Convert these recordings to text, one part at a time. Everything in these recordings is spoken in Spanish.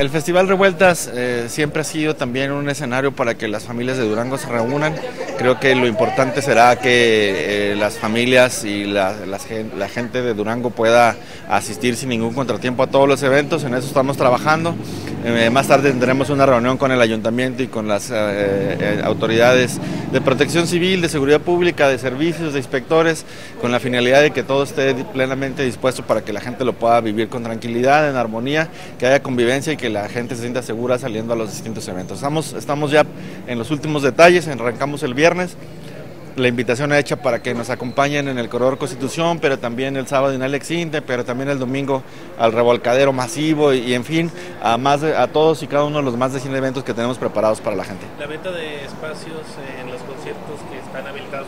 El Festival Revueltas eh, siempre ha sido también un escenario para que las familias de Durango se reúnan. Creo que lo importante será que eh, las familias y la, gente de Durango pueda asistir sin ningún contratiempo a todos los eventos. En eso estamos trabajando. Eh, más tarde tendremos una reunión con el ayuntamiento y con las autoridades de protección civil, de seguridad pública, de servicios, de inspectores, con la finalidad de que todo esté plenamente dispuesto para que la gente lo pueda vivir con tranquilidad, en armonía, que haya convivencia y que la gente se sienta segura saliendo a los distintos eventos. Estamos, estamos ya en los últimos detalles, arrancamos el viernes. La invitación hecha para que nos acompañen en el Corredor Constitución, pero también el sábado en Alex Inte, pero también el domingo al revolcadero masivo y, en fin, a, más a todos y cada uno de los más de 100 eventos que tenemos preparados para la gente. La venta de espacios en los conciertos que están habilitados.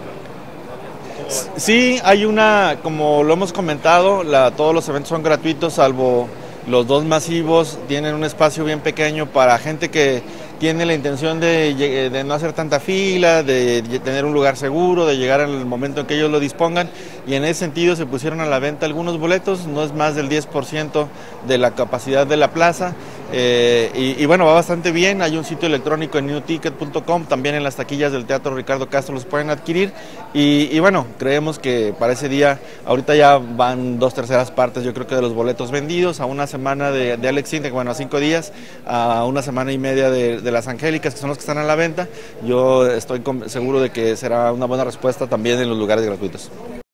Sí, hay una, como lo hemos comentado, la, todos los eventos son gratuitos, salvo los dos masivos tienen un espacio bien pequeño para gente que tiene la intención de, no hacer tanta fila, de, tener un lugar seguro, de llegar el momento en que ellos lo dispongan. Y en ese sentido se pusieron a la venta algunos boletos, no es más del 10% de la capacidad de la plaza. Eh, y, bueno, va bastante bien. Hay un sitio electrónico en newticket.com, también en las taquillas del Teatro Ricardo Castro los pueden adquirir. Y, bueno, creemos que para ese día, ahorita ya van dos terceras partes, yo creo que de los boletos vendidos, a una semana de, de Alex Intec, bueno, a cinco días, a una semana y media de, las Angélicas, que son los que están a la venta. Yo estoy seguro de que será una buena respuesta también en los lugares gratuitos.